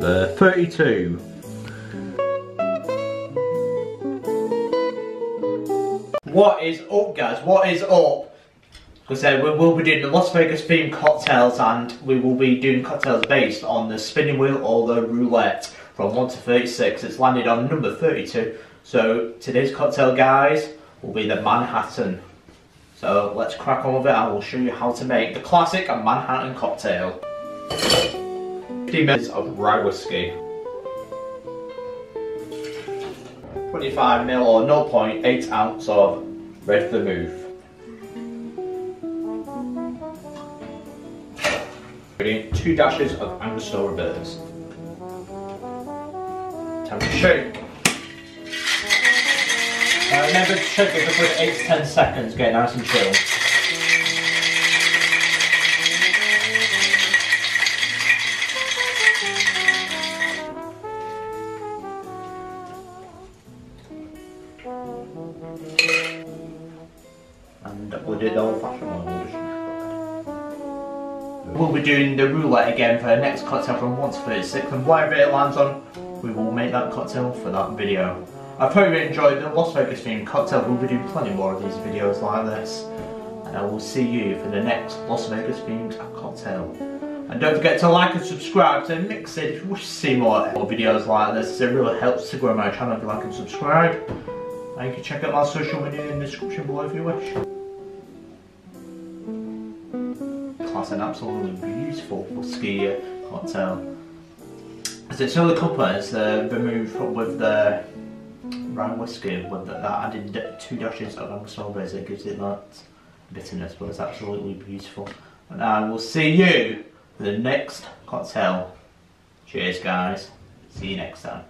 32. What is up guys? What is up? Because uh, we will be doing the Las Vegas themed cocktails and we will be doing cocktails based on the spinning wheel or the roulette from 1 to 36. It's landed on number 32. So today's cocktail guys will be the Manhattan. So let's crack on with it. I will show you how to make the classic Manhattan cocktail. 50 ml of rye whiskey. 25 ml or 0.8 ounce of red the vermouth. Two dashes of Angostura bitters. Time to shake. Uh, remember to shake it for 8 to 10 seconds, get nice and chill. And we'll do the old fashioned one. We'll, be doing the roulette again for the next cocktail from 1 to 36 and whatever it lands on, we will make that cocktail for that video. I hope you enjoyed the Las Vegas themed cocktail. We'll be doing plenty more of these videos like this. And I will see you for the next Las Vegas themed cocktail. And don't forget to like and subscribe to MixedSid if you wish to see more videos like this. It really helps to grow my channel if you like and subscribe. And you can check out my social media in the description below if you wish. Class an absolutely beautiful whiskey cocktail. So it's another cuppa, it's the vermouth with the rye whiskey with that, that added two dashes of Angostura it gives it that bitterness but it's absolutely beautiful. And I will see you for the next cocktail. Cheers guys, see you next time.